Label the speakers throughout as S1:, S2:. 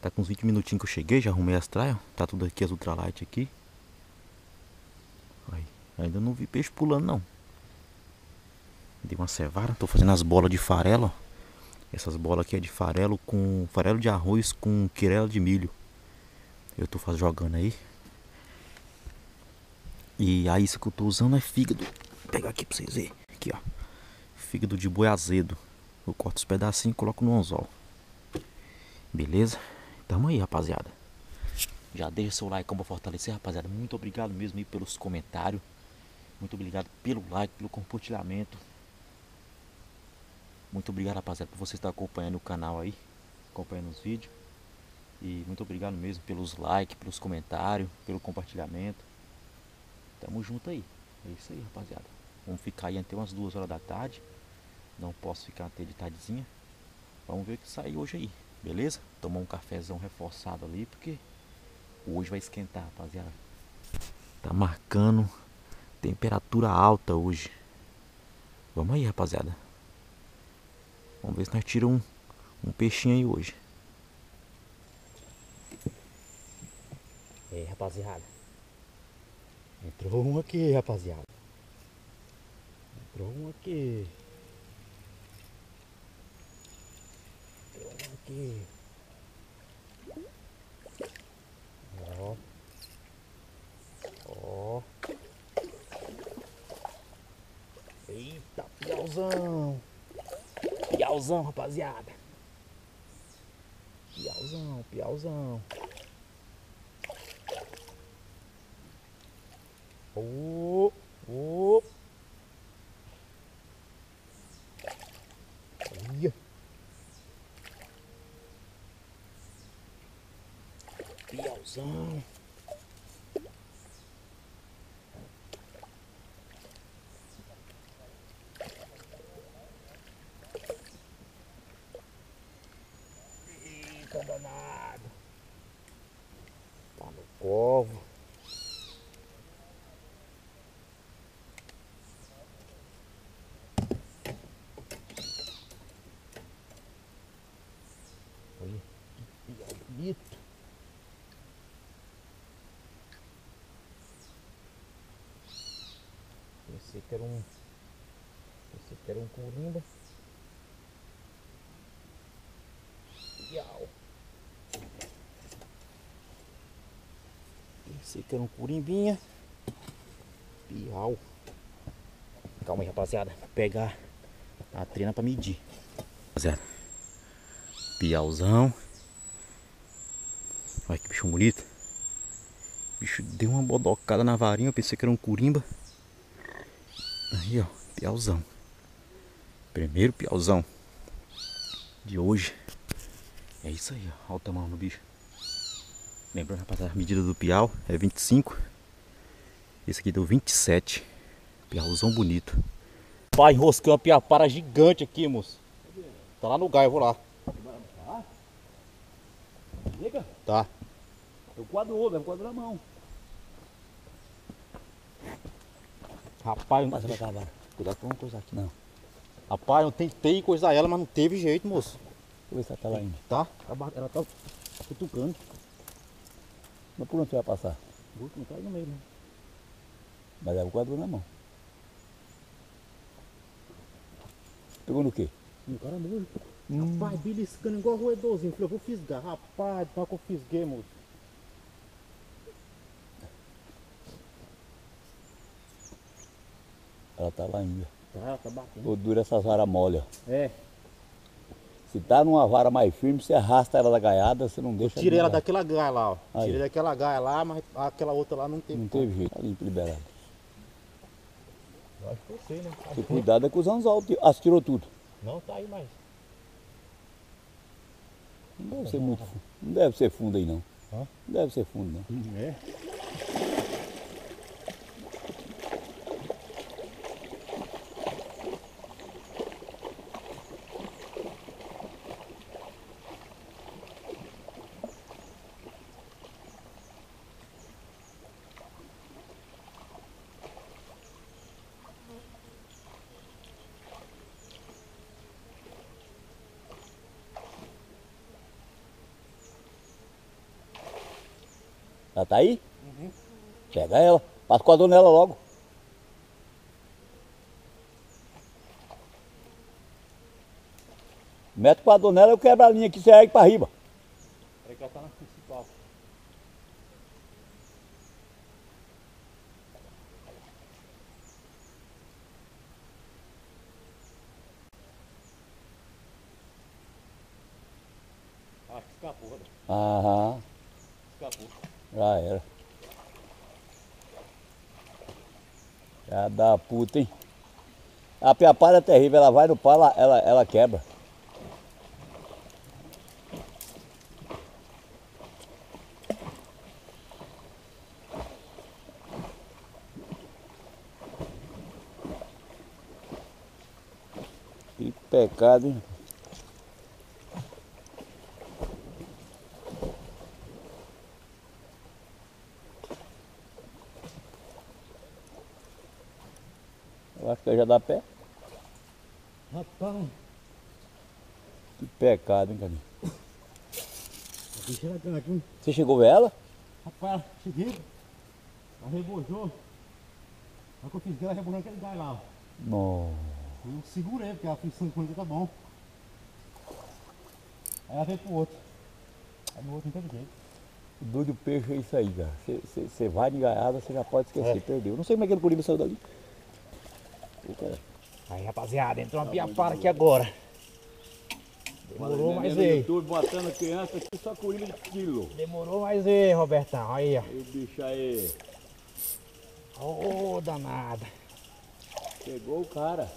S1: Tá com uns 20 minutinhos que eu cheguei, já arrumei as traias. Tá tudo aqui, as ultralight aqui. Aí, ainda não vi peixe pulando não. Dei uma cevada, tô fazendo as bolas de farelo. Essas bolas aqui é de farelo com farelo de arroz com quirela de milho. Eu tô faz, jogando aí. E aí isso que eu tô usando é fígado. Vou pegar aqui pra vocês verem. Aqui, ó. Fígado de boi azedo. Eu corto os pedacinhos e coloco no anzol. Beleza? Tamo aí, rapaziada. Já deixa seu like pra fortalecer, rapaziada. Muito obrigado mesmo aí pelos comentários. Muito obrigado pelo like, pelo compartilhamento. Muito obrigado, rapaziada, por você estar acompanhando o canal aí, acompanhando os vídeos. E muito obrigado mesmo pelos likes, pelos comentários, pelo compartilhamento. Tamo junto aí. É isso aí, rapaziada. Vamos ficar aí até umas duas horas da tarde. Não posso ficar até de tardezinha. Vamos ver o que sai hoje aí, beleza? Tomar um cafezão reforçado ali, porque hoje vai esquentar, rapaziada. Tá marcando temperatura alta hoje. Vamos aí, rapaziada. Vamos ver se nós tiramos um, um peixinho aí hoje. É, rapaziada. Entrou um aqui, rapaziada. Entrou um aqui. Entrou um aqui. Ó. Ó. Eita, piauzão. Piauzão, rapaziada. Piauzão, piauzão. Ô, ô. Olha. Piauzão. Eita danado. Tá no covo. Olha que piau bonito. Pensei que era um. Pensei que era um corimba. Piau. Pensei que era um curimbinha. Piau. Calma aí, rapaziada. Vou pegar a trena pra medir. Rapaziada. Piauzão. Olha que bicho bonito. O bicho deu uma bodocada na varinha. Eu pensei que era um curimba. Aí, ó. Piauzão. Primeiro piauzão de hoje. É isso aí, ó. Olha o tamanho do bicho. Lembrando, rapaziada, a medida do piau é 25. Esse aqui deu 27. Piauzão bonito. Pai, enroscou uma piapara gigante aqui, moço. Tá lá no gai, eu vou lá. Tá.
S2: Eu quadro o eu quadro na mão.
S1: Rapaz,
S2: Passa pra cá, vara.
S1: cuidado com uma coisa aqui.
S2: Não.
S1: Rapaz, eu tentei coisar ela, mas não teve jeito, moço.
S2: Deixa eu ver se ela tá lá ainda.
S1: Tá?
S2: Ela ba- Ela tá cutucando. Mas por onde você vai passar?
S1: Não tá aí no meio, né?
S2: Mas é o quadro na mão. Pegou no quê?
S1: No carambolho.
S2: Hum.
S1: Rapaz, beliscando igual roedorzinho. Falei, eu vou fisgar. Rapaz, tá que eu fisguei, moço.
S2: Ela tá lá ainda.
S1: Tá, tá batendo.
S2: Ô, dura essas varas mole, ó.
S1: É,
S2: Se tá numa vara mais firme, você arrasta ela da gaiada, você não deixa.
S1: tirei ela daquela gaia lá, ó.
S2: Aí.
S1: Tirei daquela gaia lá, mas aquela outra lá não teve.
S2: Não teve jeito, tá limpo liberado.
S1: Eu acho que eu sei, né?
S2: Se cuidado é com os anzol. Ah, você tirou tudo.
S1: Não, tá aí mais.
S2: Não deve ser muito fundo. Não deve ser fundo aí não.
S1: Hã?
S2: Não deve ser fundo não.
S1: É.
S2: Ela tá aí? Pega ela. Passa com a dona ela logo. Mete com a dona ela, eu quebro a linha aqui, você ergue pra riba.
S1: Peraí que ela tá na principal. Acho que escapou, né?
S2: Aham. Já era. Já dá puta, hein? A piapada é terrível, ela vai no pau, ela, ela, ela quebra. Que pecado, hein? Eu acho que já dá pé.
S1: Rapaz,
S2: Que pecado, hein, Carlinhos?
S1: a bicha era grande, hein?
S2: Você chegou a ver ela?
S1: Rapaz, cheguei. Ela rebojou. Aí que eu fiz ela rebojando aquele gás lá.
S2: Não.
S1: Eu segurei, porque a fricção com ele tá bom. Aí ela veio pro outro. Aí no outro não teve jeito.
S2: O duro do peixe é isso aí, cara. Você vai de gaiada, você já pode esquecer,
S1: É.
S2: perdeu. Não sei como é que ele Corimba saiu dali.
S1: Aí rapaziada, entrou uma piapara aqui agora. Demorou, mas veio.
S2: YouTube botando criança aqui só Corimba de quilo.
S1: Demorou, mas veio, Robertão. Aí, ó.
S2: E o bicho aí.
S1: Ô, danada.
S2: Pegou o cara.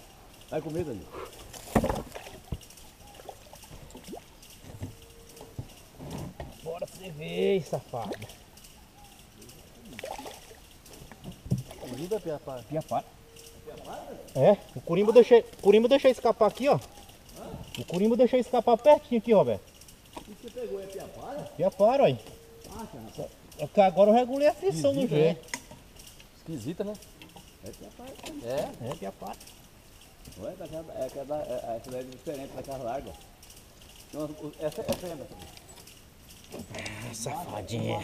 S2: Vai com medo ali.
S1: Bora pra você ver, safado.
S2: Corimba, piapara.
S1: Piapara. É, o Curimbo deixei, o Curimbo deixei escapar aqui, ó. O Curimbo deixei escapar pertinho aqui, Roberto.
S2: O que você pegou é piapara?
S1: Piapara, aí.
S2: Ah, cara.
S1: É agora eu regulei a frição do
S2: Esquisita,
S1: jeito.
S2: Esquisita, né? É piapara. É.
S1: É, piapara.
S2: Ué, daquela, é, aquela, é, essa daí é diferente daquela larga. Então, essa, essa é essa.
S1: Safadinha.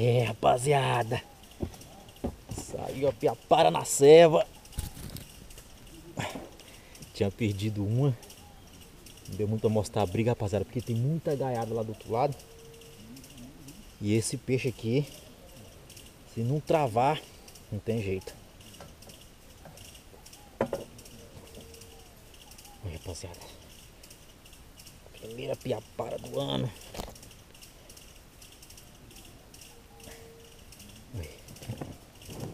S1: É, rapaziada. Saiu a piapara na ceva. Tinha perdido uma. Não deu muito a mostrar a briga, rapaziada, porque tem muita gaiada lá do outro lado. E esse peixe aqui, se não travar, não tem jeito. Olha, rapaziada. Primeira piapara do ano.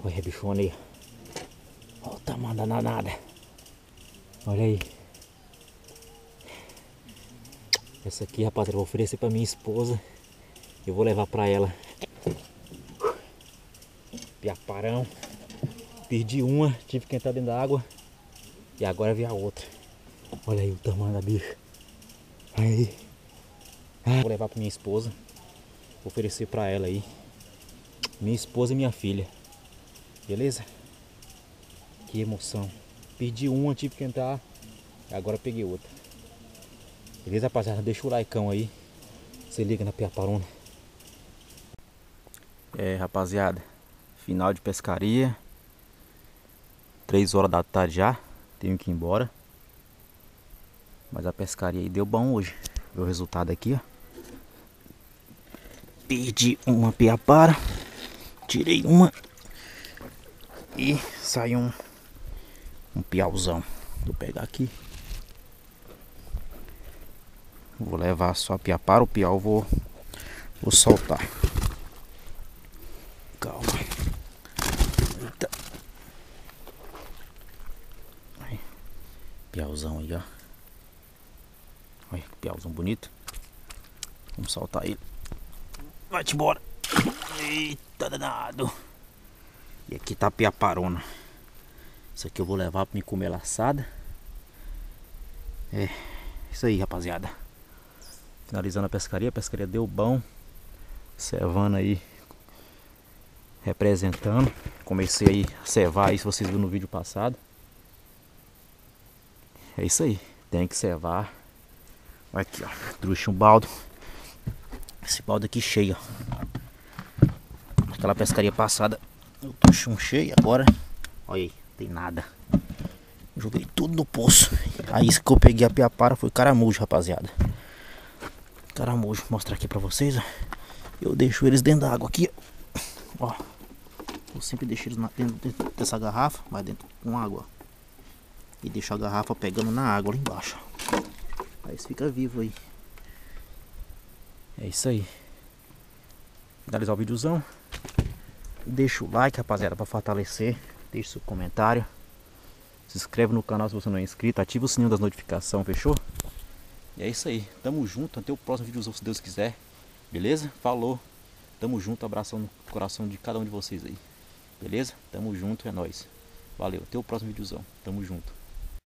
S1: Olha a bichona aí. Olha o tamanho da nanada. Olha aí. Essa aqui, rapaziada, eu vou oferecer pra minha esposa. Eu vou levar pra ela. Piaparão. Perdi uma, tive que entrar dentro da água. E agora vi a outra. Olha aí o tamanho da bicha. Olha aí. Ah, vou levar pra minha esposa. Vou oferecer pra ela aí. Minha esposa e minha filha. Beleza? Que emoção. Perdi uma, tive que entrar. Agora peguei outra. Beleza, rapaziada? Deixa o likeão aí. Se liga na piaparona. É, rapaziada. Final de pescaria. 3 horas da tarde já. Tenho que ir embora. Mas a pescaria aí deu bom hoje. O resultado aqui, ó. Perdi uma piapara. Tirei uma. E sai um, um piauzão. Vou pegar aqui. Vou levar só a pia para o piau, vou, vou soltar. Calma. Eita. Aí. Piauzão aí, ó. Olha piauzão bonito. Vamos soltar ele. Vai-te embora. Eita danado. E aqui tá a piaparona. Isso aqui eu vou levar pra me comer laçada. É, isso aí, rapaziada. Finalizando a pescaria, a pescaria deu bom. Cevando aí, representando. Comecei aí a cevar aí, se vocês viram no vídeo passado. É isso aí, tem que. Olha aqui, ó, trouxe um baldo. Esse balde aqui cheio, ó. Aquela pescaria passada, eu um cheio agora. Olha aí, tem nada. Joguei tudo no poço. Aí isso que eu peguei a piapara foi caramujo, rapaziada. Caramujo, vou mostrar aqui pra vocês, ó. Eu deixo eles dentro da água aqui, ó. Eu sempre deixo eles dentro dessa garrafa, mas dentro com água. E deixo a garrafa pegando na água lá embaixo. Aí eles ficam vivos aí. É isso aí. Finalizar o videozão. Deixa o like, rapaziada, pra fortalecer. Deixa seu comentário. Se inscreve no canal se você não é inscrito. Ativa o sininho das notificações, fechou? E é isso aí. Tamo junto. Até o próximo vídeo, se Deus quiser. Beleza? Falou. Tamo junto. Abração no coração de cada um de vocês aí. Beleza? Tamo junto. É nóis. Valeu. Até o próximo videozão. Tamo junto.